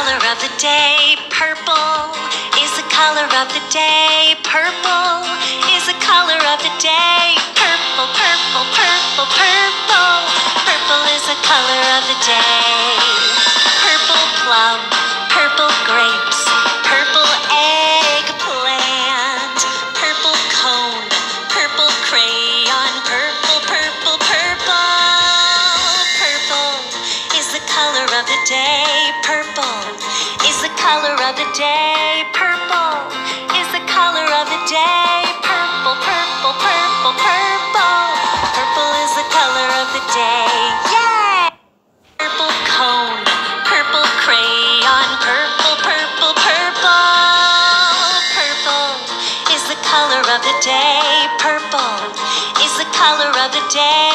color of the day. Purple is the color of the day. Purple is the color of the day. Purple, purple, purple, purple. Purple is the color of the day. Purple plum, purple grapes, purple eggplant, purple cone, purple crayon, purple, purple, purple. Purple is the color of the day. Of the day. Purple is the color of the day. Purple, purple, purple, purple. Purple is the color of the day. Yay! Purple cone, purple crayon, purple, purple, purple. Purple is the color of the day. Purple is the color of the day. Purple is the color of the day.